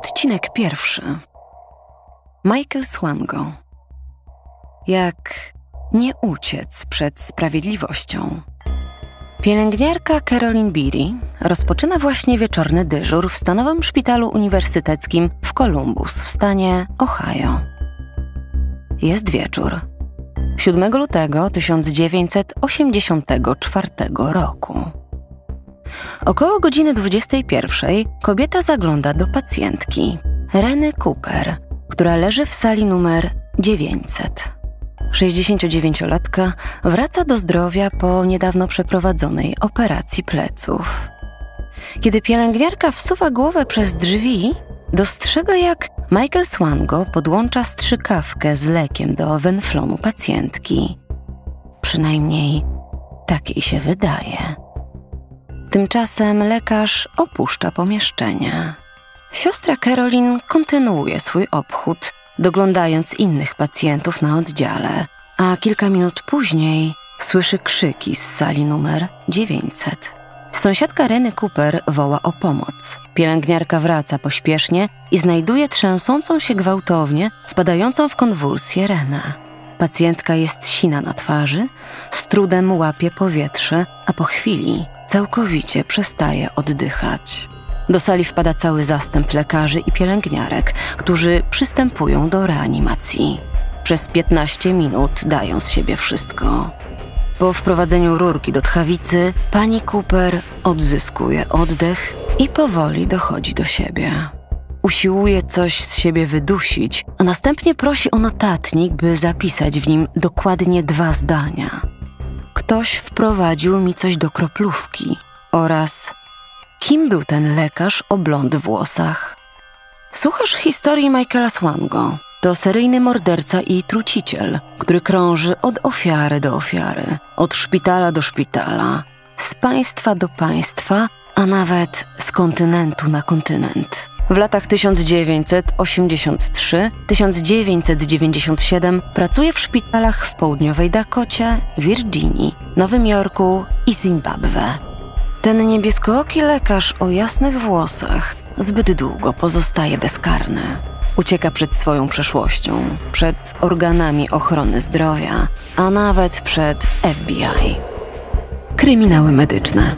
Odcinek pierwszy. Michael Swango. Jak nie uciec przed sprawiedliwością. Pielęgniarka Carolyn Beery rozpoczyna właśnie wieczorny dyżur w stanowym szpitalu uniwersyteckim w Columbus w stanie Ohio. Jest wieczór. 7 lutego 1984 roku. Około godziny 21 kobieta zagląda do pacjentki, Reny Cooper, która leży w sali numer 900. 69-latka wraca do zdrowia po niedawno przeprowadzonej operacji pleców. Kiedy pielęgniarka wsuwa głowę przez drzwi, dostrzega jak Michael Swango podłącza strzykawkę z lekiem do wenflonu pacjentki. Przynajmniej takiej się wydaje. Tymczasem lekarz opuszcza pomieszczenie. Siostra Carolyn kontynuuje swój obchód, doglądając innych pacjentów na oddziale, a kilka minut później słyszy krzyki z sali numer 900. Sąsiadka Reny Cooper woła o pomoc. Pielęgniarka wraca pośpiesznie i znajduje trzęsącą się gwałtownie, wpadającą w konwulsję Renę. Pacjentka jest sina na twarzy, z trudem łapie powietrze, a po chwili całkowicie przestaje oddychać. Do sali wpada cały zastęp lekarzy i pielęgniarek, którzy przystępują do reanimacji. Przez 15 minut dają z siebie wszystko. Po wprowadzeniu rurki do tchawicy, pani Cooper odzyskuje oddech i powoli dochodzi do siebie. Usiłuje coś z siebie wydusić, a następnie prosi o notatnik, by zapisać w nim dokładnie dwa zdania. Ktoś wprowadził mi coś do kroplówki oraz kim był ten lekarz o blond włosach. Słuchasz historii Michaela Swango. To seryjny morderca i truciciel, który krąży od ofiary do ofiary, od szpitala do szpitala, z państwa do państwa, a nawet z kontynentu na kontynent. W latach 1983-1997 pracuje w szpitalach w południowej Dakocie, Virginii, Nowym Jorku i Zimbabwe. Ten niebieskooki lekarz o jasnych włosach zbyt długo pozostaje bezkarny. Ucieka przed swoją przeszłością, przed organami ochrony zdrowia, a nawet przed FBI. Kryminały medyczne.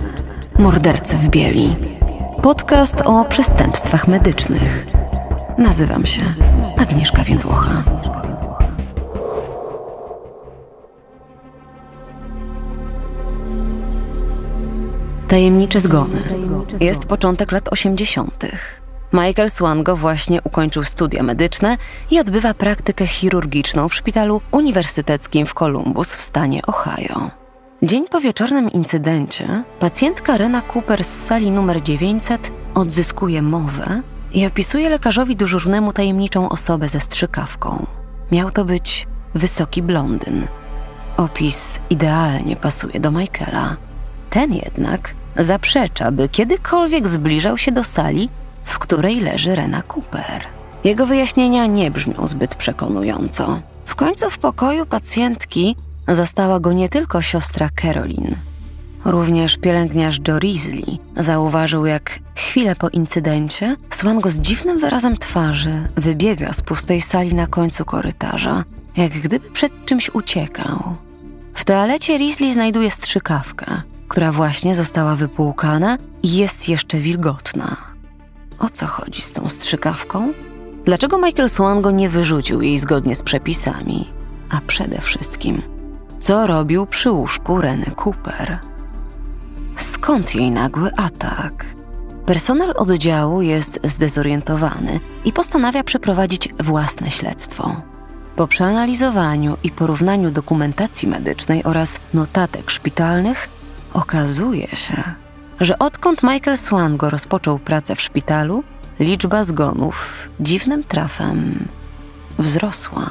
Mordercy w bieli. Podcast o przestępstwach medycznych. Nazywam się Agnieszka Więdłocha. Tajemnicze zgony. Jest początek lat 80. Michael Swango właśnie ukończył studia medyczne i odbywa praktykę chirurgiczną w szpitalu uniwersyteckim w Columbus w stanie Ohio. Dzień po wieczornym incydencie pacjentka Rena Cooper z sali numer 900 odzyskuje mowę i opisuje lekarzowi dyżurnemu tajemniczą osobę ze strzykawką. Miał to być wysoki blondyn. Opis idealnie pasuje do Michaela. Ten jednak zaprzecza, by kiedykolwiek zbliżał się do sali, w której leży Rena Cooper. Jego wyjaśnienia nie brzmią zbyt przekonująco. W końcu w pokoju pacjentki zastała go nie tylko siostra Carolyn. Również pielęgniarz Joe zauważył, jak chwilę po incydencie Swango z dziwnym wyrazem twarzy wybiega z pustej sali na końcu korytarza, jak gdyby przed czymś uciekał. W toalecie Risley znajduje strzykawkę, która właśnie została wypłukana i jest jeszcze wilgotna. O co chodzi z tą strzykawką? Dlaczego Michael Swango nie wyrzucił jej zgodnie z przepisami? A przede wszystkim, co robił przy łóżku Reny Cooper? Skąd jej nagły atak? Personel oddziału jest zdezorientowany i postanawia przeprowadzić własne śledztwo. Po przeanalizowaniu i porównaniu dokumentacji medycznej oraz notatek szpitalnych, okazuje się, że odkąd Michael Swango rozpoczął pracę w szpitalu, liczba zgonów dziwnym trafem wzrosła.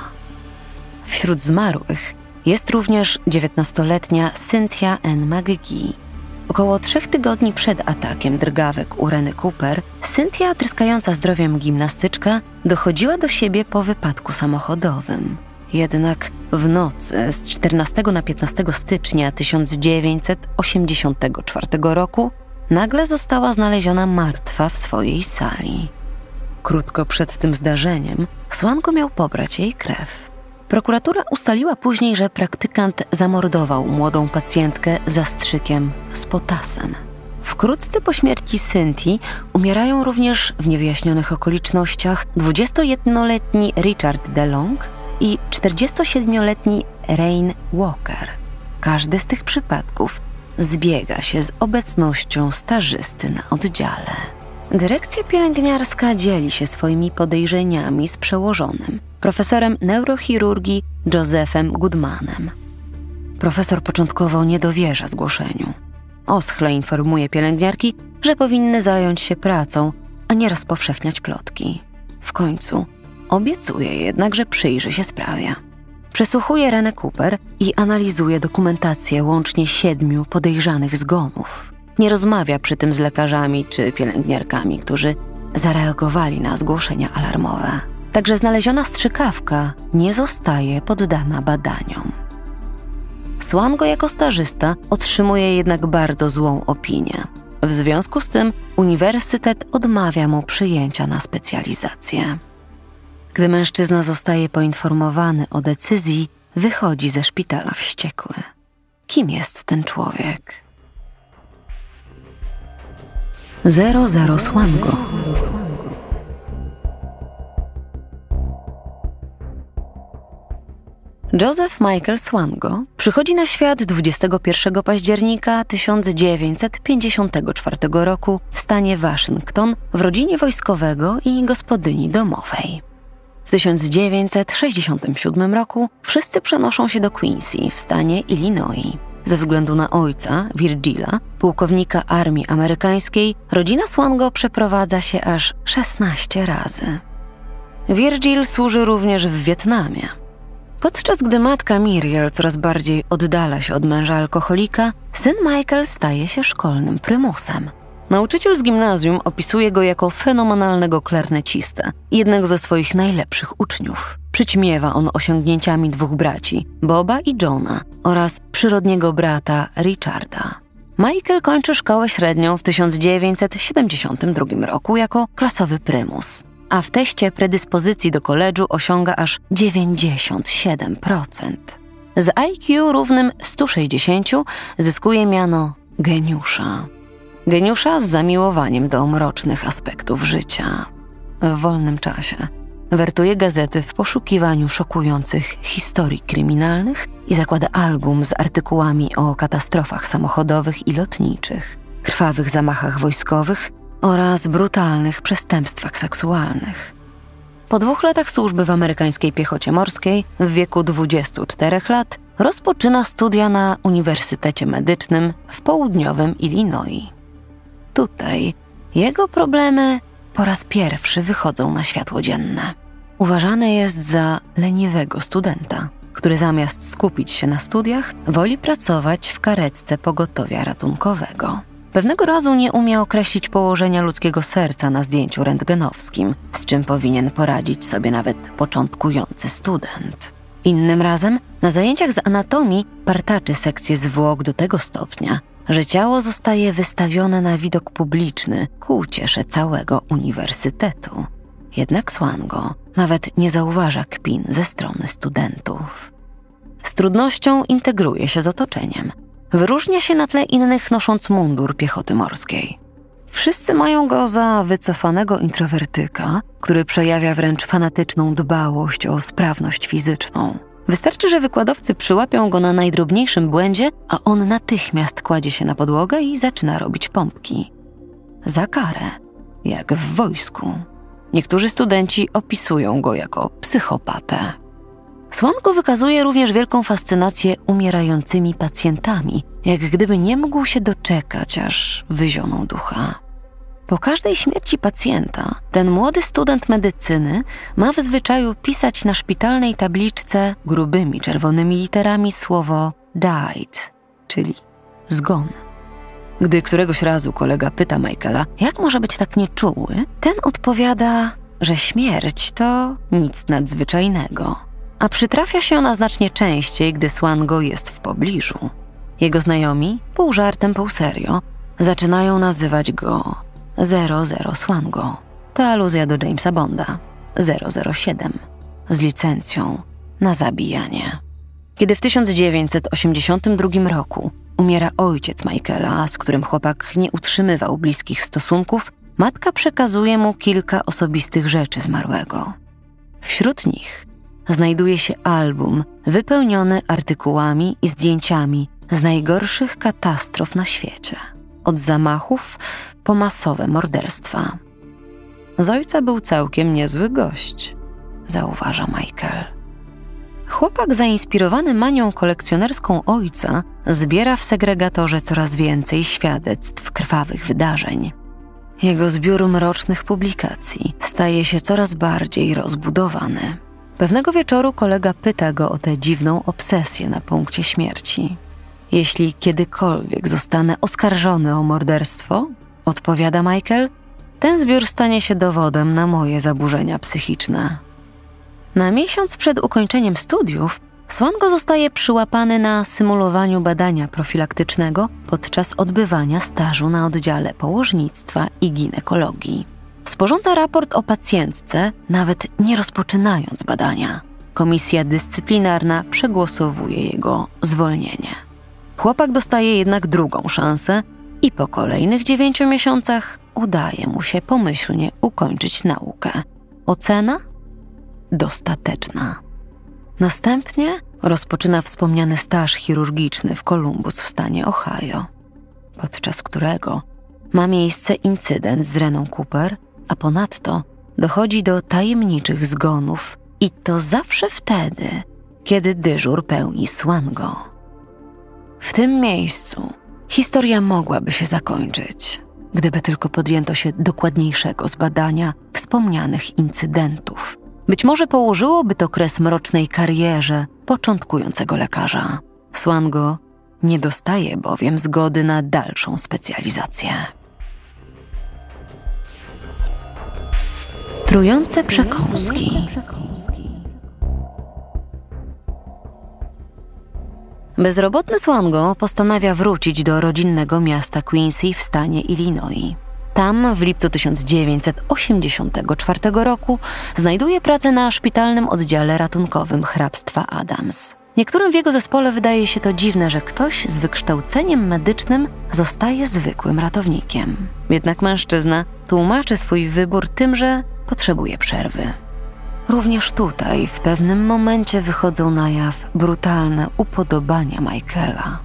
Wśród zmarłych jest również 19-letnia Cynthia N. McGee. Około trzech tygodni przed atakiem drgawek u Reny Cooper, Cynthia, tryskająca zdrowiem gimnastyczka, dochodziła do siebie po wypadku samochodowym. Jednak w nocy z 14 na 15 stycznia 1984 roku nagle została znaleziona martwa w swojej sali. Krótko przed tym zdarzeniem Słanko miał pobrać jej krew. Prokuratura ustaliła później, że praktykant zamordował młodą pacjentkę zastrzykiem z potasem. Wkrótce po śmierci Cynthii umierają również w niewyjaśnionych okolicznościach 21-letni Richard DeLong i 47-letni Rain Walker. Każdy z tych przypadków zbiega się z obecnością stażysty na oddziale. Dyrekcja pielęgniarska dzieli się swoimi podejrzeniami z przełożonym, profesorem neurochirurgii Josephem Goodmanem. Profesor początkowo nie dowierza zgłoszeniu. Oschle informuje pielęgniarki, że powinny zająć się pracą, a nie rozpowszechniać plotki. W końcu obiecuje jednak, że przyjrzy się sprawie. Przesłuchuje Renę Cooper i analizuje dokumentację łącznie siedmiu podejrzanych zgonów. Nie rozmawia przy tym z lekarzami czy pielęgniarkami, którzy zareagowali na zgłoszenia alarmowe. Także znaleziona strzykawka nie zostaje poddana badaniom. Swango jako stażysta otrzymuje jednak bardzo złą opinię. W związku z tym uniwersytet odmawia mu przyjęcia na specjalizację. Gdy mężczyzna zostaje poinformowany o decyzji, wychodzi ze szpitala wściekły. Kim jest ten człowiek? Zero Zero Swango. Joseph Michael Swango przychodzi na świat 21 października 1954 roku w stanie Waszyngton w rodzinie wojskowego i gospodyni domowej. W 1967 roku wszyscy przenoszą się do Quincy w stanie Illinois. Ze względu na ojca, Virgila, pułkownika armii amerykańskiej, rodzina Swango przeprowadza się aż 16 razy. Virgil służy również w Wietnamie. Podczas gdy matka Miriel coraz bardziej oddala się od męża alkoholika, syn Michael staje się szkolnym prymusem. Nauczyciel z gimnazjum opisuje go jako fenomenalnego klarnecistę, jednego ze swoich najlepszych uczniów. Przyćmiewa on osiągnięciami dwóch braci, Boba i Johna, oraz przyrodniego brata Richarda. Michael kończy szkołę średnią w 1972 roku jako klasowy prymus, a w teście predyspozycji do koledżu osiąga aż 97%. Z IQ równym 160 zyskuje miano geniusza. Geniusza z zamiłowaniem do mrocznych aspektów życia. W wolnym czasie wertuje gazety w poszukiwaniu szokujących historii kryminalnych i zakłada album z artykułami o katastrofach samochodowych i lotniczych, krwawych zamachach wojskowych oraz brutalnych przestępstwach seksualnych. Po dwóch latach służby w amerykańskiej piechocie morskiej, w wieku 24 lat, rozpoczyna studia na Uniwersytecie Medycznym w południowym Illinois. Tutaj jego problemy po raz pierwszy wychodzą na światło dzienne. Uważany jest za leniwego studenta, który zamiast skupić się na studiach, woli pracować w karetce pogotowia ratunkowego. Pewnego razu nie umie określić położenia ludzkiego serca na zdjęciu rentgenowskim, z czym powinien poradzić sobie nawet początkujący student. Innym razem na zajęciach z anatomii partaczy sekcję zwłok do tego stopnia, że ciało zostaje wystawione na widok publiczny ku uciesze całego uniwersytetu. Jednak Swango nawet nie zauważa kpin ze strony studentów. Z trudnością integruje się z otoczeniem. Wyróżnia się na tle innych nosząc mundur piechoty morskiej. Wszyscy mają go za wycofanego introwertyka, który przejawia wręcz fanatyczną dbałość o sprawność fizyczną. Wystarczy, że wykładowcy przyłapią go na najdrobniejszym błędzie, a on natychmiast kładzie się na podłogę i zaczyna robić pompki. Za karę, jak w wojsku. Niektórzy studenci opisują go jako psychopatę. Słonko wykazuje również wielką fascynację umierającymi pacjentami, jak gdyby nie mógł się doczekać, aż wyzioną ducha. Po każdej śmierci pacjenta, ten młody student medycyny ma w zwyczaju pisać na szpitalnej tabliczce grubymi czerwonymi literami słowo died, czyli zgon. Gdy któregoś razu kolega pyta Michaela, jak może być tak nieczuły, ten odpowiada, że śmierć to nic nadzwyczajnego. A przytrafia się ona znacznie częściej, gdy Swango jest w pobliżu. Jego znajomi, pół żartem, pół serio, zaczynają nazywać go 00 Swango. to aluzja do Jamesa Bonda 007 z licencją na zabijanie. Kiedy w 1982 roku umiera ojciec Michaela, z którym chłopak nie utrzymywał bliskich stosunków, matka przekazuje mu kilka osobistych rzeczy zmarłego. Wśród nich znajduje się album wypełniony artykułami i zdjęciami z najgorszych katastrof na świecie. Od zamachów po masowe morderstwa. Z ojca był całkiem niezły gość, zauważa Michael. Chłopak zainspirowany manią kolekcjonerską ojca zbiera w segregatorze coraz więcej świadectw krwawych wydarzeń. Jego zbiór mrocznych publikacji staje się coraz bardziej rozbudowany. Pewnego wieczoru kolega pyta go o tę dziwną obsesję na punkcie śmierci. Jeśli kiedykolwiek zostanę oskarżony o morderstwo, odpowiada Michael, ten zbiór stanie się dowodem na moje zaburzenia psychiczne. Na miesiąc przed ukończeniem studiów Swango zostaje przyłapany na symulowaniu badania profilaktycznego podczas odbywania stażu na oddziale położnictwa i ginekologii. Sporządza raport o pacjentce, nawet nie rozpoczynając badania. Komisja dyscyplinarna przegłosowuje jego zwolnienie. Chłopak dostaje jednak drugą szansę i po kolejnych dziewięciu miesiącach udaje mu się pomyślnie ukończyć naukę. Ocena? Dostateczna. Następnie rozpoczyna wspomniany staż chirurgiczny w Columbus w stanie Ohio, podczas którego ma miejsce incydent z Reną Cooper, a ponadto dochodzi do tajemniczych zgonów i to zawsze wtedy, kiedy dyżur pełni Swango. W tym miejscu historia mogłaby się zakończyć, gdyby tylko podjęto się dokładniejszego zbadania wspomnianych incydentów. Być może położyłoby to kres mrocznej karierze początkującego lekarza. Swango nie dostaje bowiem zgody na dalszą specjalizację. Trujące przekąski. Bezrobotny Swango postanawia wrócić do rodzinnego miasta Quincy w stanie Illinois. Tam w lipcu 1984 roku znajduje pracę na szpitalnym oddziale ratunkowym hrabstwa Adams. Niektórym w jego zespole wydaje się to dziwne, że ktoś z wykształceniem medycznym zostaje zwykłym ratownikiem. Jednak mężczyzna tłumaczy swój wybór tym, że potrzebuje przerwy. Również tutaj w pewnym momencie wychodzą na jaw brutalne upodobania Michaela.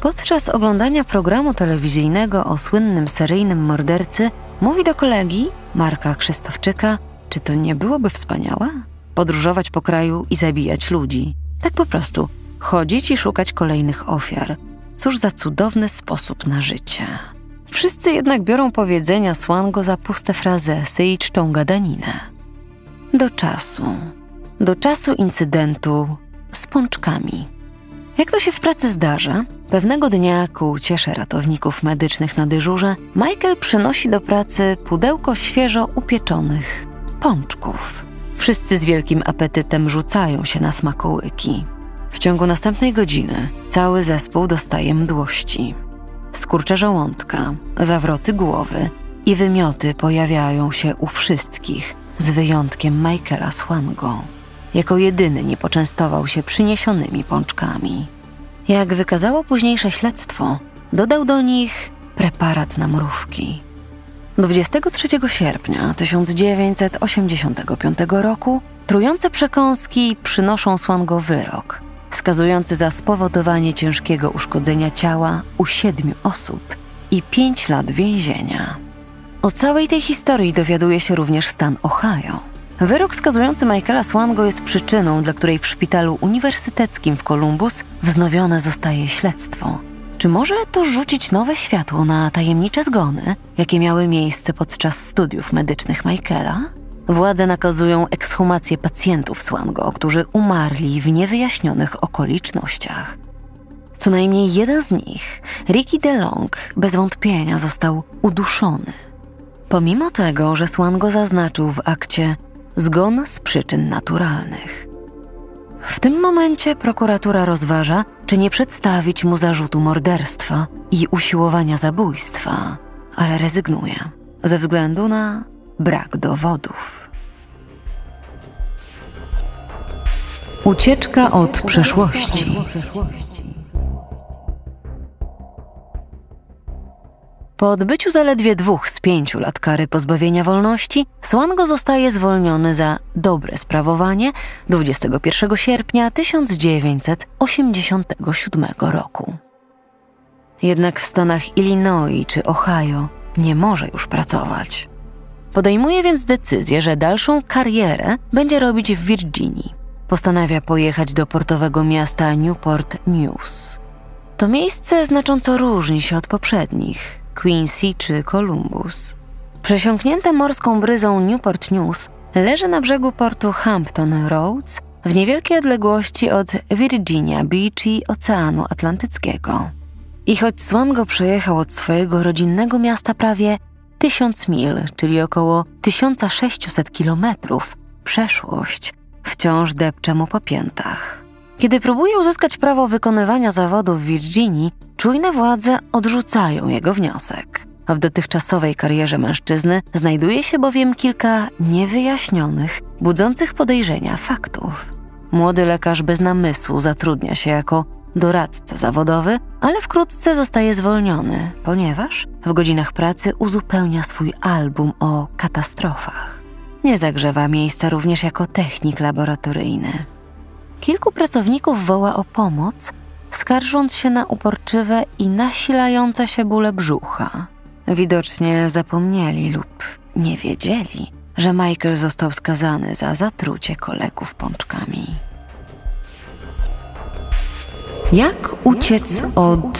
Podczas oglądania programu telewizyjnego o słynnym seryjnym mordercy mówi do kolegi, Marka Krzysztofczyka, czy to nie byłoby wspaniałe? Podróżować po kraju i zabijać ludzi. Tak po prostu chodzić i szukać kolejnych ofiar. Cóż za cudowny sposób na życie. Wszyscy jednak biorą powiedzenia Swango za puste frazesy i czczą gadaninę. Do czasu. Do czasu incydentu z pączkami. Jak to się w pracy zdarza, pewnego dnia ku uciesze ratowników medycznych na dyżurze, Michael przynosi do pracy pudełko świeżo upieczonych pączków. Wszyscy z wielkim apetytem rzucają się na smakołyki. W ciągu następnej godziny cały zespół dostaje mdłości. Skurcze żołądka, zawroty głowy i wymioty pojawiają się u wszystkich, z wyjątkiem Michaela Swango. Jako jedyny nie poczęstował się przyniesionymi pączkami. Jak wykazało późniejsze śledztwo, dodał do nich preparat na mrówki. 23 sierpnia 1985 roku trujące przekąski przynoszą Swango wyrok, skazujący za spowodowanie ciężkiego uszkodzenia ciała u siedmiu osób i pięć lat więzienia. O całej tej historii dowiaduje się również stan Ohio. Wyrok skazujący Michaela Swango jest przyczyną, dla której w szpitalu uniwersyteckim w Columbus wznowione zostaje śledztwo. Czy może to rzucić nowe światło na tajemnicze zgony, jakie miały miejsce podczas studiów medycznych Michaela? Władze nakazują ekshumację pacjentów Swango, którzy umarli w niewyjaśnionych okolicznościach. Co najmniej jeden z nich, Ricky DeLong, bez wątpienia został uduszony. Pomimo tego, że Swango zaznaczył w akcie zgon z przyczyn naturalnych. W tym momencie prokuratura rozważa, czy nie przedstawić mu zarzutu morderstwa i usiłowania zabójstwa, ale rezygnuje ze względu na brak dowodów. Ucieczka od przeszłości. Po odbyciu zaledwie dwóch z pięciu lat kary pozbawienia wolności, Swango zostaje zwolniony za dobre sprawowanie 21 sierpnia 1987 roku. Jednak w stanach Illinois czy Ohio nie może już pracować. Podejmuje więc decyzję, że dalszą karierę będzie robić w Virginii. Postanawia pojechać do portowego miasta Newport News. To miejsce znacząco różni się od poprzednich Quincy czy Columbus. Przesiąknięte morską bryzą Newport News leży na brzegu portu Hampton Roads w niewielkiej odległości od Virginia Beach i Oceanu Atlantyckiego. I choć Swango przejechał od swojego rodzinnego miasta prawie tysiąc mil, czyli około 1600 kilometrów, przeszłość wciąż depcze mu po piętach. Kiedy próbuje uzyskać prawo wykonywania zawodu w Virginii, czujne władze odrzucają jego wniosek. W dotychczasowej karierze mężczyzny znajduje się bowiem kilka niewyjaśnionych, budzących podejrzenia faktów. Młody lekarz bez namysłu zatrudnia się jako doradca zawodowy, ale wkrótce zostaje zwolniony, ponieważ w godzinach pracy uzupełnia swój album o katastrofach. Nie zagrzewa miejsca również jako technik laboratoryjny. Kilku pracowników woła o pomoc, skarżąc się na uporczywe i nasilające się bóle brzucha. Widocznie zapomnieli lub nie wiedzieli, że Michael został skazany za zatrucie kolegów pączkami. Jak uciec od.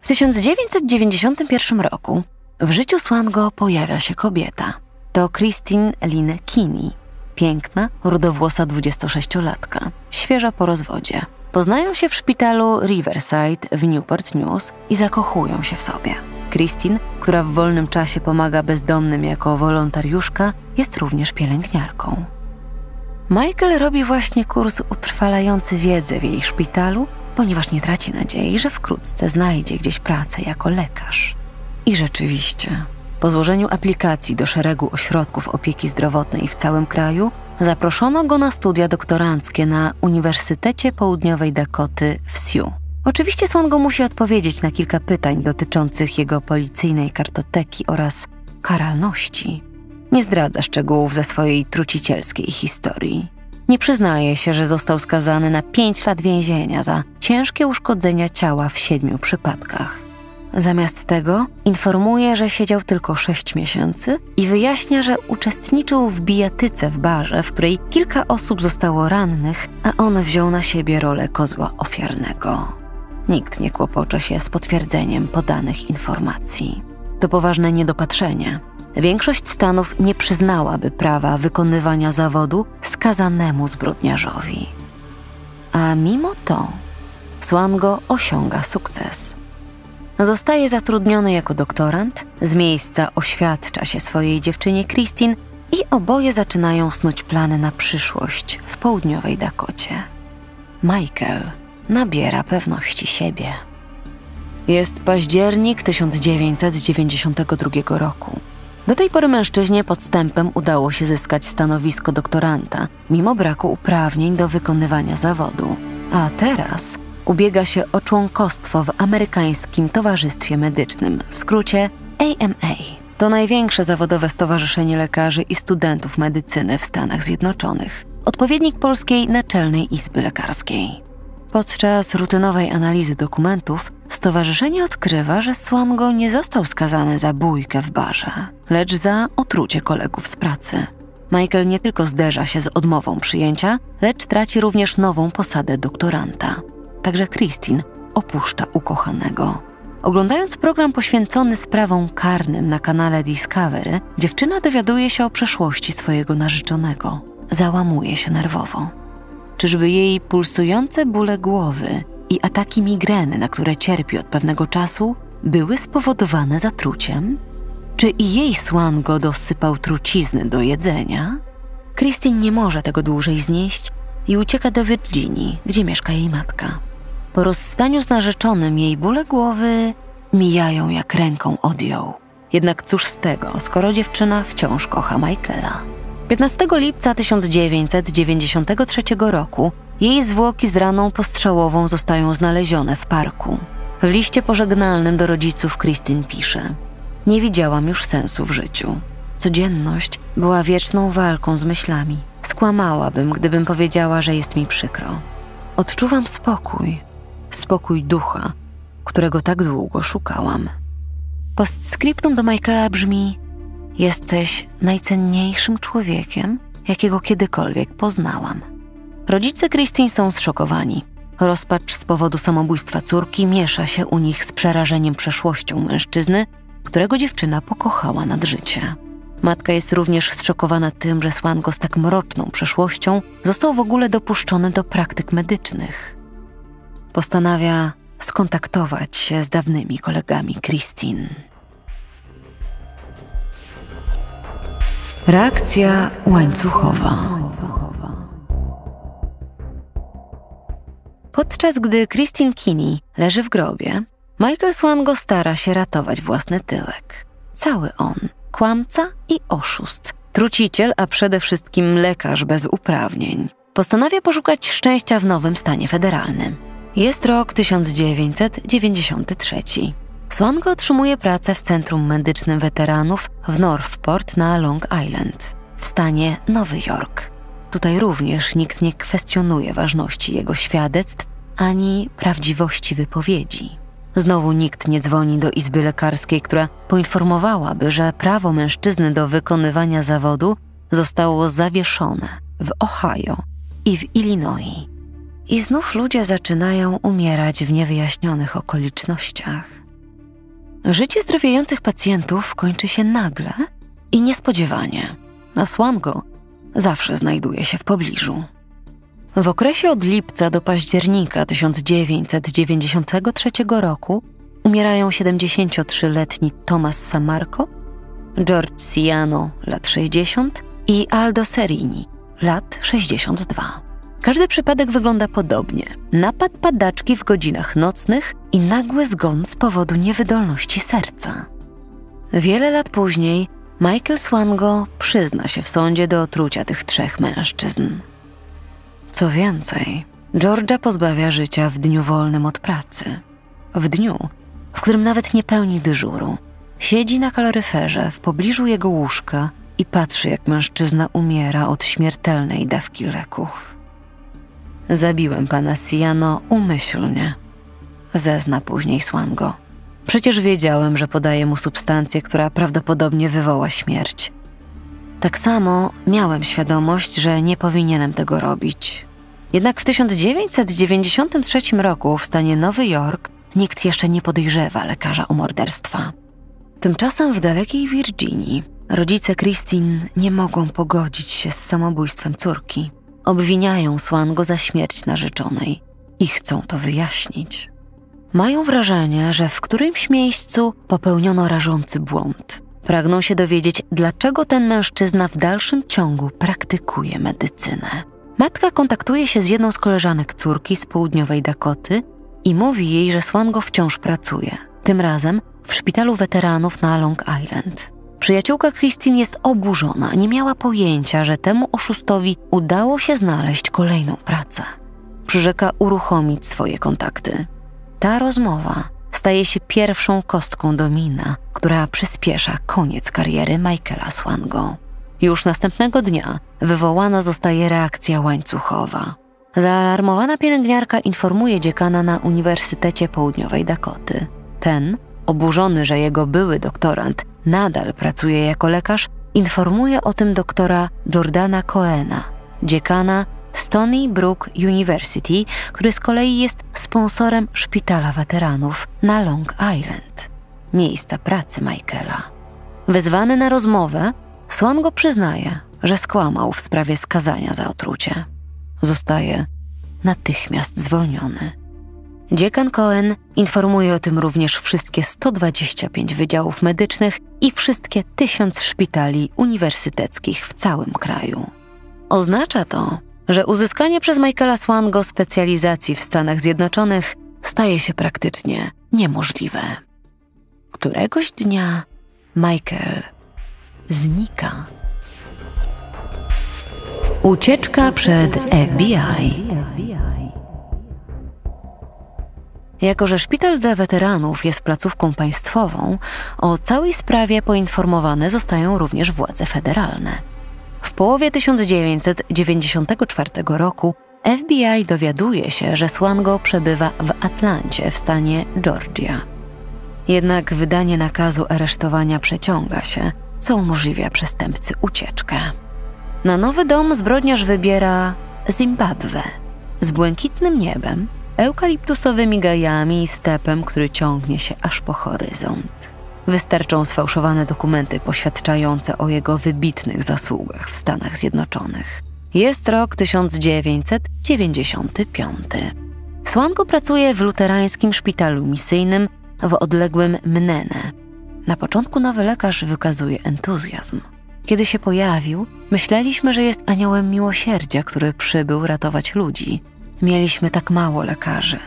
W 1991 roku w życiu Swango pojawia się kobieta. To Christine Lynn Kinney. Piękna, rudowłosa 26-latka, świeża po rozwodzie. Poznają się w szpitalu Riverside w Newport News i zakochują się w sobie. Christine, która w wolnym czasie pomaga bezdomnym jako wolontariuszka, jest również pielęgniarką. Michael robi właśnie kurs utrwalający wiedzę w jej szpitalu, ponieważ nie traci nadziei, że wkrótce znajdzie gdzieś pracę jako lekarz. I rzeczywiście, po złożeniu aplikacji do szeregu ośrodków opieki zdrowotnej w całym kraju, zaproszono go na studia doktoranckie na Uniwersytecie Południowej Dakoty w Sioux. Oczywiście Swango musi odpowiedzieć na kilka pytań dotyczących jego policyjnej kartoteki oraz karalności. Nie zdradza szczegółów ze swojej trucicielskiej historii. Nie przyznaje się, że został skazany na pięć lat więzienia za ciężkie uszkodzenia ciała w siedmiu przypadkach. Zamiast tego informuje, że siedział tylko sześć miesięcy i wyjaśnia, że uczestniczył w bijatyce w barze, w której kilka osób zostało rannych, a on wziął na siebie rolę kozła ofiarnego. Nikt nie kłopocze się z potwierdzeniem podanych informacji. To poważne niedopatrzenie, Większość stanów nie przyznałaby prawa wykonywania zawodu skazanemu zbrodniarzowi. A mimo to Swango osiąga sukces. Zostaje zatrudniony jako doktorant, z miejsca oświadcza się swojej dziewczynie Christine i oboje zaczynają snuć plany na przyszłość w południowej Dakocie. Michael nabiera pewności siebie. Jest październik 1992 roku. Do tej pory mężczyźnie podstępem udało się zyskać stanowisko doktoranta, mimo braku uprawnień do wykonywania zawodu. A teraz ubiega się o członkostwo w Amerykańskim Towarzystwie Medycznym, w skrócie AMA. To największe zawodowe stowarzyszenie lekarzy i studentów medycyny w Stanach Zjednoczonych, odpowiednik polskiej Naczelnej Izby Lekarskiej. Podczas rutynowej analizy dokumentów stowarzyszenie odkrywa, że Swango nie został skazany za bójkę w barze, lecz za otrucie kolegów z pracy. Michael nie tylko zderza się z odmową przyjęcia, lecz traci również nową posadę doktoranta. Także Christine opuszcza ukochanego. Oglądając program poświęcony sprawom karnym na kanale Discovery, dziewczyna dowiaduje się o przeszłości swojego narzeczonego. Załamuje się nerwowo. Czyżby jej pulsujące bóle głowy i ataki migreny, na które cierpi od pewnego czasu, były spowodowane zatruciem? Czy i jej słango dosypał trucizny do jedzenia? Christine nie może tego dłużej znieść i ucieka do Virginii, gdzie mieszka jej matka. Po rozstaniu z narzeczonym jej bóle głowy mijają jak ręką odjął. Jednak cóż z tego, skoro dziewczyna wciąż kocha Michaela. 15 lipca 1993 roku jej zwłoki z raną postrzałową zostają znalezione w parku. W liście pożegnalnym do rodziców Christine pisze: Nie widziałam już sensu w życiu. Codzienność była wieczną walką z myślami. Skłamałabym, gdybym powiedziała, że jest mi przykro. Odczuwam spokój, spokój ducha, którego tak długo szukałam. Postscriptum do Michaela brzmi: Jesteś najcenniejszym człowiekiem, jakiego kiedykolwiek poznałam. Rodzice Christine są zszokowani. Rozpacz z powodu samobójstwa córki miesza się u nich z przerażeniem przeszłością mężczyzny, którego dziewczyna pokochała nad życie. Matka jest również zszokowana tym, że Swango z tak mroczną przeszłością został w ogóle dopuszczony do praktyk medycznych. Postanawia skontaktować się z dawnymi kolegami Christine. Reakcja łańcuchowa. Podczas gdy Christine Kinney leży w grobie, Michael Swango stara się ratować własny tyłek. Cały on, kłamca i oszust, truciciel, a przede wszystkim lekarz bez uprawnień. Postanawia poszukać szczęścia w nowym stanie federalnym. Jest rok 1993. Swango otrzymuje pracę w Centrum Medycznym Weteranów w Northport na Long Island, w stanie Nowy Jork. Tutaj również nikt nie kwestionuje ważności jego świadectw ani prawdziwości wypowiedzi. Znowu nikt nie dzwoni do izby lekarskiej, która poinformowałaby, że prawo mężczyzny do wykonywania zawodu zostało zawieszone w Ohio i w Illinois. I znów ludzie zaczynają umierać w niewyjaśnionych okolicznościach. Życie zdrowiejących pacjentów kończy się nagle i niespodziewanie. A Swango zawsze znajduje się w pobliżu. W okresie od lipca do października 1993 roku umierają 73-letni Thomas Samarco, George Ciano, lat 60 i Aldo Serini, lat 62. Każdy przypadek wygląda podobnie. Napad padaczki w godzinach nocnych i nagły zgon z powodu niewydolności serca. Wiele lat później Michael Swango przyzna się w sądzie do otrucia tych trzech mężczyzn. Co więcej, Georgia pozbawia życia w dniu wolnym od pracy. W dniu, w którym nawet nie pełni dyżuru. Siedzi na kaloryferze w pobliżu jego łóżka i patrzy, jak mężczyzna umiera od śmiertelnej dawki leków. Zabiłem pana Siano umyślnie. Zezna później Swango. Przecież wiedziałem, że podaję mu substancję, która prawdopodobnie wywoła śmierć. Tak samo miałem świadomość, że nie powinienem tego robić. Jednak w 1993 roku w stanie Nowy Jork nikt jeszcze nie podejrzewa lekarza o morderstwa. Tymczasem w dalekiej Virginii rodzice Christine nie mogą pogodzić się z samobójstwem córki. Obwiniają Swango za śmierć narzeczonej i chcą to wyjaśnić. Mają wrażenie, że w którymś miejscu popełniono rażący błąd. Pragną się dowiedzieć, dlaczego ten mężczyzna w dalszym ciągu praktykuje medycynę. Matka kontaktuje się z jedną z koleżanek córki z południowej Dakoty i mówi jej, że Swango wciąż pracuje. Tym razem w szpitalu weteranów na Long Island. Przyjaciółka Christine jest oburzona, nie miała pojęcia, że temu oszustowi udało się znaleźć kolejną pracę. Przyrzeka uruchomić swoje kontakty. Ta rozmowa staje się pierwszą kostką domina, która przyspiesza koniec kariery Michaela Swango. Już następnego dnia wywołana zostaje reakcja łańcuchowa. Zaalarmowana pielęgniarka informuje dziekana na Uniwersytecie Południowej Dakoty. Ten, oburzony, że jego były doktorant nadal pracuje jako lekarz, informuje o tym doktora Jordana Coena, dziekana Stony Brook University, który z kolei jest sponsorem szpitala weteranów na Long Island, miejsca pracy Michaela. Wezwany na rozmowę, Swan go przyznaje, że skłamał w sprawie skazania za otrucie. Zostaje natychmiast zwolniony. Dziekan Cohen informuje o tym również wszystkie 125 wydziałów medycznych i wszystkie tysiąc szpitali uniwersyteckich w całym kraju. Oznacza to, że uzyskanie przez Michaela Swango specjalizacji w Stanach Zjednoczonych staje się praktycznie niemożliwe. któregoś dnia Michael znika. Ucieczka przed FBI. Jako, że szpital dla weteranów jest placówką państwową, o całej sprawie poinformowane zostają również władze federalne. W połowie 1994 roku FBI dowiaduje się, że Swango przebywa w Atlancie w stanie Georgia. Jednak wydanie nakazu aresztowania przeciąga się, co umożliwia przestępcy ucieczkę. Na nowy dom zbrodniarz wybiera Zimbabwe z błękitnym niebem, eukaliptusowymi gajami i stepem, który ciągnie się aż po horyzont. Wystarczą sfałszowane dokumenty poświadczające o jego wybitnych zasługach w Stanach Zjednoczonych. Jest rok 1995. Słanko pracuje w luterańskim szpitalu misyjnym w odległym Mnene. Na początku nowy lekarz wykazuje entuzjazm. Kiedy się pojawił, myśleliśmy, że jest aniołem miłosierdzia, który przybył ratować ludzi. Mieliśmy tak mało lekarzy.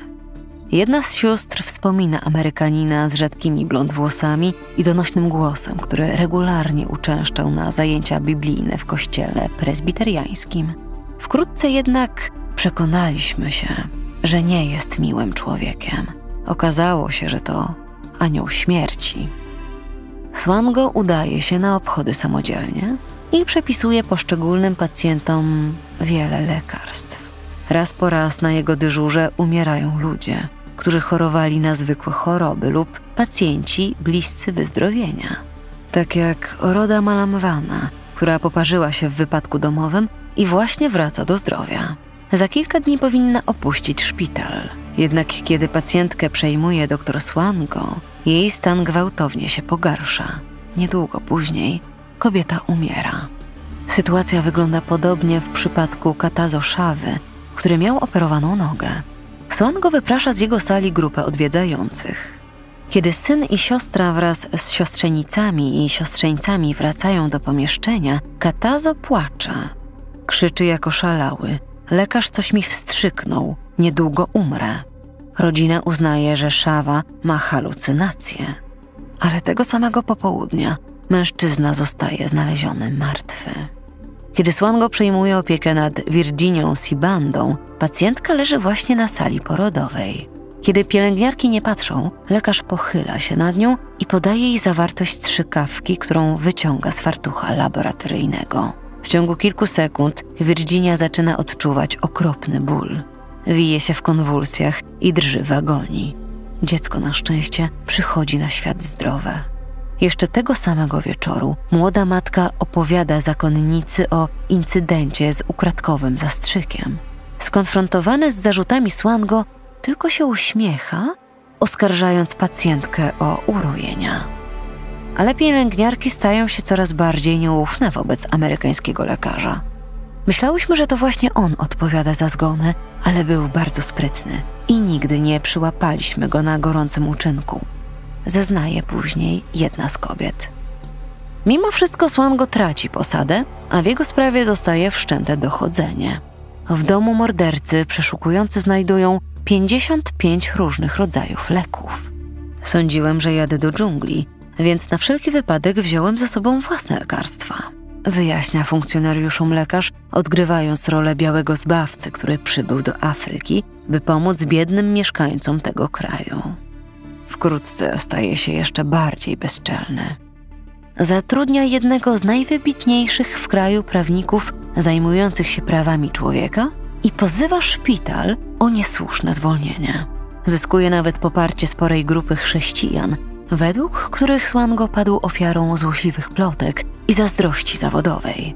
Jedna z sióstr wspomina Amerykanina z rzadkimi blond włosami i donośnym głosem, który regularnie uczęszczał na zajęcia biblijne w kościele prezbiteriańskim. Wkrótce jednak przekonaliśmy się, że nie jest miłym człowiekiem. Okazało się, że to anioł śmierci. Swango udaje się na obchody samodzielnie i przepisuje poszczególnym pacjentom wiele lekarstw. Raz po raz na jego dyżurze umierają ludzie, którzy chorowali na zwykłe choroby lub pacjenci bliscy wyzdrowienia. Tak jak Roda Malamwana, która poparzyła się w wypadku domowym i właśnie wraca do zdrowia. Za kilka dni powinna opuścić szpital. Jednak kiedy pacjentkę przejmuje dr Swango, jej stan gwałtownie się pogarsza. Niedługo później kobieta umiera. Sytuacja wygląda podobnie w przypadku Katazo Szawy, który miał operowaną nogę. Swango wyprasza z jego sali grupę odwiedzających. Kiedy syn i siostra wraz z siostrzenicami i siostrzeńcami wracają do pomieszczenia, Katazo płacze. Krzyczy jako szalały. Lekarz coś mi wstrzyknął. Niedługo umrę. Rodzina uznaje, że Szawa ma halucynacje. Ale tego samego popołudnia mężczyzna zostaje znaleziony martwy. Kiedy Swango przejmuje opiekę nad Virginią Sibandą, pacjentka leży właśnie na sali porodowej. Kiedy pielęgniarki nie patrzą, lekarz pochyla się nad nią i podaje jej zawartość strzykawki, którą wyciąga z fartucha laboratoryjnego. W ciągu kilku sekund Virginia zaczyna odczuwać okropny ból. Wije się w konwulsjach i drży w agonii. Dziecko na szczęście przychodzi na świat zdrowe. Jeszcze tego samego wieczoru młoda matka opowiada zakonnicy o incydencie z ukradkowym zastrzykiem. Skonfrontowany z zarzutami Swango, tylko się uśmiecha, oskarżając pacjentkę o urojenia. Ale pielęgniarki stają się coraz bardziej nieufne wobec amerykańskiego lekarza. Myślałyśmy, że to właśnie on odpowiada za zgonę, ale był bardzo sprytny i nigdy nie przyłapaliśmy go na gorącym uczynku. Zeznaje później jedna z kobiet. Mimo wszystko Swango traci posadę, a w jego sprawie zostaje wszczęte dochodzenie. W domu mordercy przeszukujący znajdują 55 różnych rodzajów leków. Sądziłem, że jadę do dżungli, więc na wszelki wypadek wziąłem ze sobą własne lekarstwa. Wyjaśnia funkcjonariuszom lekarz, odgrywając rolę białego zbawcy, który przybył do Afryki, by pomóc biednym mieszkańcom tego kraju. Wkrótce staje się jeszcze bardziej bezczelny. Zatrudnia jednego z najwybitniejszych w kraju prawników zajmujących się prawami człowieka i pozywa szpital o niesłuszne zwolnienie. Zyskuje nawet poparcie sporej grupy chrześcijan, według których Swango padł ofiarą złośliwych plotek i zazdrości zawodowej.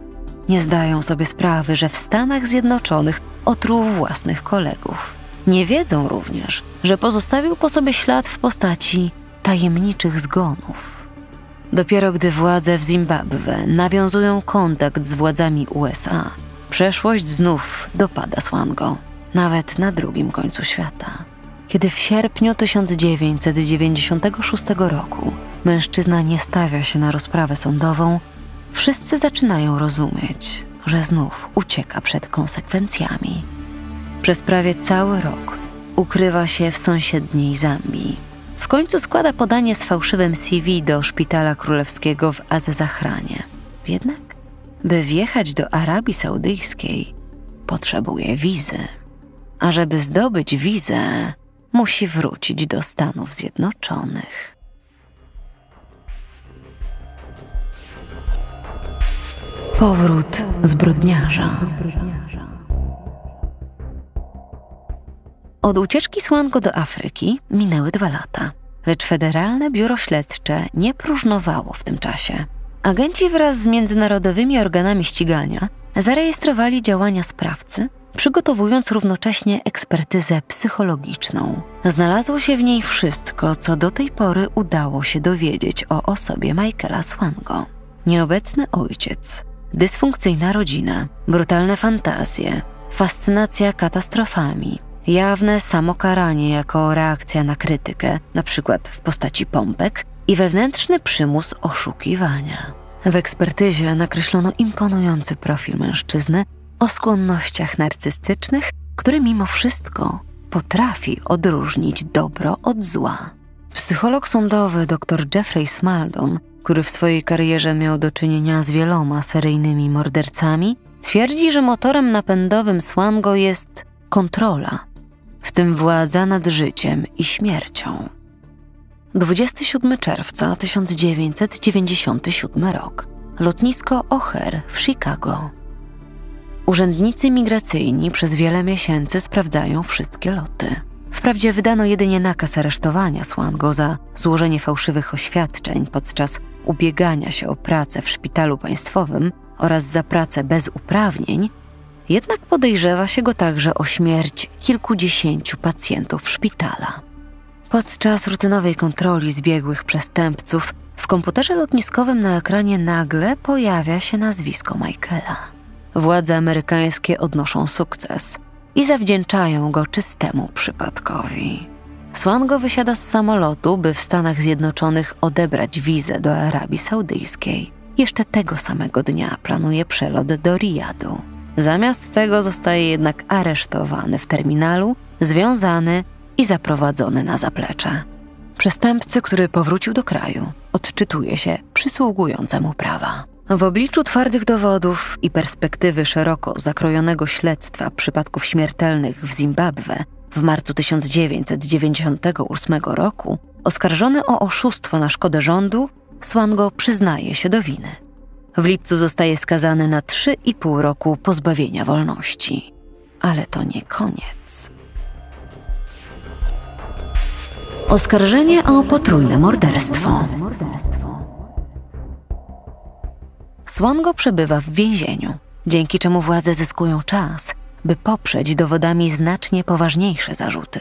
Nie zdają sobie sprawy, że w Stanach Zjednoczonych otruł własnych kolegów. Nie wiedzą również, że pozostawił po sobie ślad w postaci tajemniczych zgonów. Dopiero gdy władze w Zimbabwe nawiązują kontakt z władzami USA, przeszłość znów dopada Swango, nawet na drugim końcu świata. Kiedy w sierpniu 1996 roku mężczyzna nie stawia się na rozprawę sądową, wszyscy zaczynają rozumieć, że znów ucieka przed konsekwencjami. Przez prawie cały rok ukrywa się w sąsiedniej Zambii. W końcu składa podanie z fałszywym CV do szpitala królewskiego w Azezachranie. Jednak, by wjechać do Arabii Saudyjskiej, potrzebuje wizy. A żeby zdobyć wizę, musi wrócić do Stanów Zjednoczonych. Powrót zbrodniarza. Od ucieczki Słango do Afryki minęły dwa lata, lecz Federalne Biuro Śledcze nie próżnowało w tym czasie. Agenci wraz z międzynarodowymi organami ścigania zarejestrowali działania sprawcy, przygotowując równocześnie ekspertyzę psychologiczną. Znalazło się w niej wszystko, co do tej pory udało się dowiedzieć o osobie Michaela Swango. Nieobecny ojciec, dysfunkcyjna rodzina, brutalne fantazje, fascynacja katastrofami, jawne samokaranie jako reakcja na krytykę, np. w postaci pompek, i wewnętrzny przymus oszukiwania. W ekspertyzie nakreślono imponujący profil mężczyzny o skłonnościach narcystycznych, który mimo wszystko potrafi odróżnić dobro od zła. Psycholog sądowy dr Jeffrey Smaldon, który w swojej karierze miał do czynienia z wieloma seryjnymi mordercami, twierdzi, że motorem napędowym Swango jest kontrola, w tym władza nad życiem i śmiercią. 27 czerwca 1997 rok. Lotnisko O'Hare w Chicago. Urzędnicy migracyjni przez wiele miesięcy sprawdzają wszystkie loty. Wprawdzie wydano jedynie nakaz aresztowania Swango za złożenie fałszywych oświadczeń podczas ubiegania się o pracę w szpitalu państwowym oraz za pracę bez uprawnień, jednak podejrzewa się go także o śmierć kilkudziesięciu pacjentów szpitala. Podczas rutynowej kontroli zbiegłych przestępców w komputerze lotniskowym na ekranie nagle pojawia się nazwisko Michaela. Władze amerykańskie odnoszą sukces i zawdzięczają go czystemu przypadkowi. Swango wysiada z samolotu, by w Stanach Zjednoczonych odebrać wizę do Arabii Saudyjskiej. Jeszcze tego samego dnia planuje przelot do Riyadu. Zamiast tego zostaje jednak aresztowany w terminalu, związany i zaprowadzony na zaplecze. Przestępcy, który powrócił do kraju, odczytuje się przysługującemu prawa. W obliczu twardych dowodów i perspektywy szeroko zakrojonego śledztwa przypadków śmiertelnych w Zimbabwe w marcu 1998 roku, oskarżony o oszustwo na szkodę rządu, Swango przyznaje się do winy. W lipcu zostaje skazany na 3,5 roku pozbawienia wolności. Ale to nie koniec. Oskarżenie o potrójne morderstwo. Swango przebywa w więzieniu, dzięki czemu władze zyskują czas, by poprzeć dowodami znacznie poważniejsze zarzuty.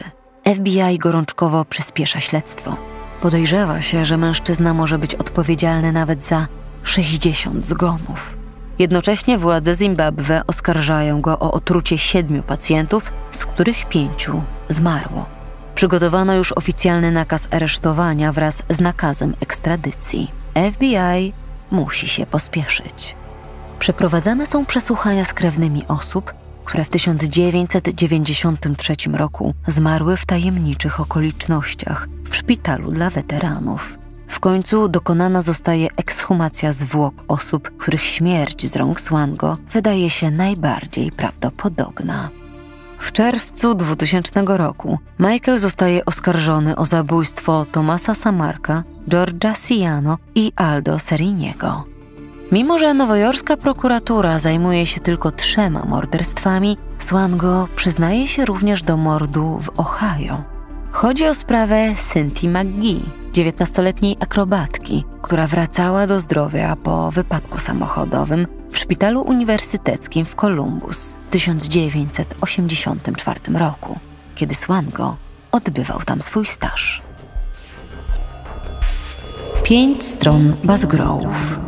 FBI gorączkowo przyspiesza śledztwo. Podejrzewa się, że mężczyzna może być odpowiedzialny nawet za 60 zgonów. Jednocześnie władze Zimbabwe oskarżają go o otrucie siedmiu pacjentów, z których pięciu zmarło. Przygotowano już oficjalny nakaz aresztowania wraz z nakazem ekstradycji. FBI musi się pospieszyć. Przeprowadzane są przesłuchania z krewnymi osób, które w 1993 roku zmarły w tajemniczych okolicznościach w szpitalu dla weteranów. W końcu dokonana zostaje ekshumacja zwłok osób, których śmierć z rąk Swango wydaje się najbardziej prawdopodobna. W czerwcu 2000 roku Michael zostaje oskarżony o zabójstwo Tomasa Samarka, Georgia Siano i Aldo Seriniego. Mimo, że nowojorska prokuratura zajmuje się tylko trzema morderstwami, Swango przyznaje się również do mordu w Ohio. Chodzi o sprawę Cynthia McGee, 19-letniej akrobatki, która wracała do zdrowia po wypadku samochodowym w szpitalu uniwersyteckim w Columbus w 1984 roku, kiedy Swango odbywał tam swój staż. Pięć stron Basgrove'ów.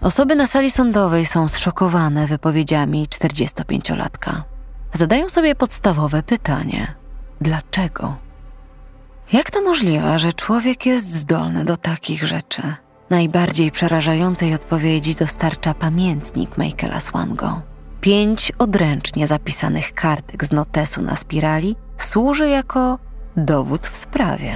Osoby na sali sądowej są zszokowane wypowiedziami 45-latka. Zadają sobie podstawowe pytanie: dlaczego? Jak to możliwe, że człowiek jest zdolny do takich rzeczy? Najbardziej przerażającej odpowiedzi dostarcza pamiętnik Michaela Swango. Pięć odręcznie zapisanych kartek z notesu na spirali służy jako dowód w sprawie.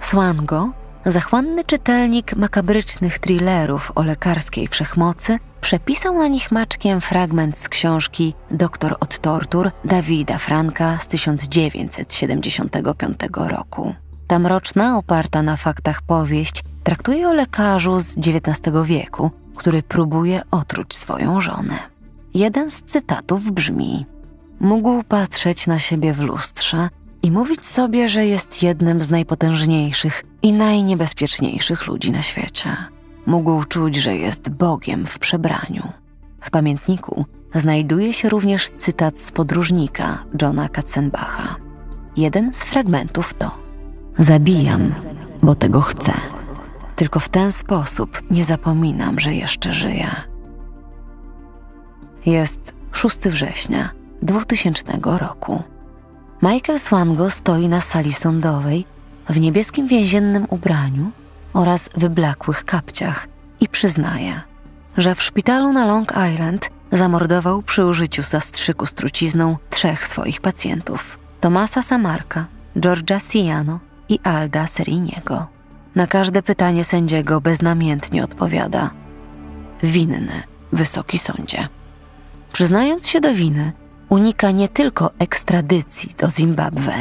Swango, zachłanny czytelnik makabrycznych thrillerów o lekarskiej wszechmocy, przepisał na nich maczkiem fragment z książki Doktor od tortur Dawida Franka z 1975 roku. Ta mroczna, oparta na faktach powieść traktuje o lekarzu z XIX wieku, który próbuje otruć swoją żonę. Jeden z cytatów brzmi: Mógł patrzeć na siebie w lustrze i mówić sobie, że jest jednym z najpotężniejszych i najniebezpieczniejszych ludzi na świecie. Mógł czuć, że jest Bogiem w przebraniu. W pamiętniku znajduje się również cytat z podróżnika Johna Katzenbacha. Jeden z fragmentów to: Zabijam, bo tego chcę. Tylko w ten sposób nie zapominam, że jeszcze żyję. Jest 6 września 2000 roku. Michael Swango stoi na sali sądowej w niebieskim więziennym ubraniu oraz wyblakłych kapciach i przyznaje, że w szpitalu na Long Island zamordował przy użyciu zastrzyku z trucizną trzech swoich pacjentów: Tomasa Samarka, Georgia Siano i Alda Seriniego. Na każde pytanie sędziego beznamiętnie odpowiada: Winny, wysoki sądzie. Przyznając się do winy, unika nie tylko ekstradycji do Zimbabwe,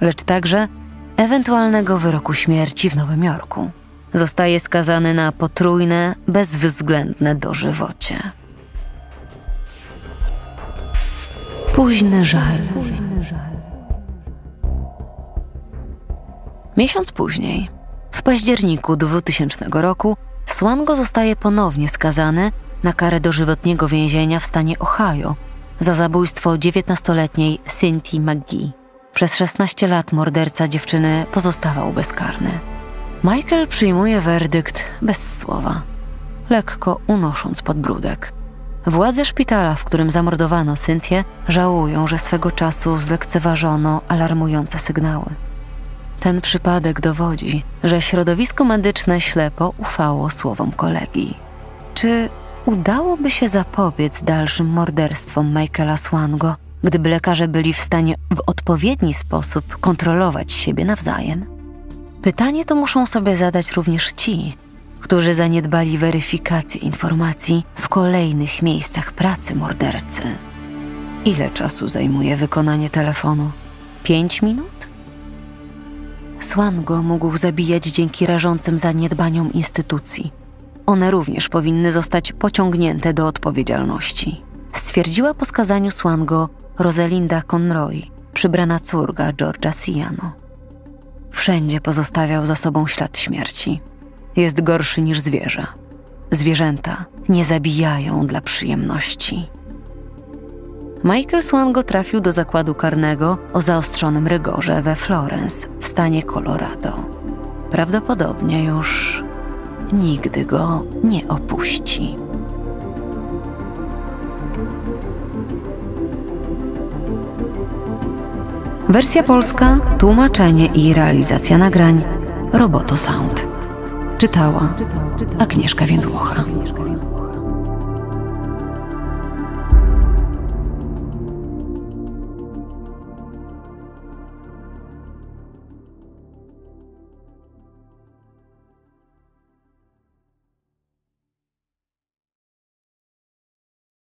lecz także ewentualnego wyroku śmierci w Nowym Jorku. Zostaje skazany na potrójne, bezwzględne dożywocie. Późny żal. Miesiąc później, w październiku 2000 roku, Swango zostaje ponownie skazany na karę dożywotniego więzienia w stanie Ohio za zabójstwo 19-letniej Cynthia McGee. Przez 16 lat morderca dziewczyny pozostawał bezkarny. Michael przyjmuje werdykt bez słowa, lekko unosząc podbródek. Władze szpitala, w którym zamordowano Cynthię, żałują, że swego czasu zlekceważono alarmujące sygnały. Ten przypadek dowodzi, że środowisko medyczne ślepo ufało słowom kolegi. Czy udałoby się zapobiec dalszym morderstwom Michaela Swango, gdyby lekarze byli w stanie w odpowiedni sposób kontrolować siebie nawzajem? Pytanie to muszą sobie zadać również ci, którzy zaniedbali weryfikację informacji w kolejnych miejscach pracy mordercy. Ile czasu zajmuje wykonanie telefonu? Pięć minut? Swango mógł zabijać dzięki rażącym zaniedbaniom instytucji. One również powinny zostać pociągnięte do odpowiedzialności. Stwierdziła po skazaniu Swango Rosalinda Conroy, przybrana córka Georgia Siano. Wszędzie pozostawiał za sobą ślad śmierci. Jest gorszy niż zwierzę. Zwierzęta nie zabijają dla przyjemności. Michael Swango trafił do zakładu karnego o zaostrzonym rygorze we Florence w stanie Colorado. Prawdopodobnie już nigdy go nie opuści. Wersja polska, tłumaczenie i realizacja nagrań Roboto Sound. Czytała Agnieszka Więdłocha.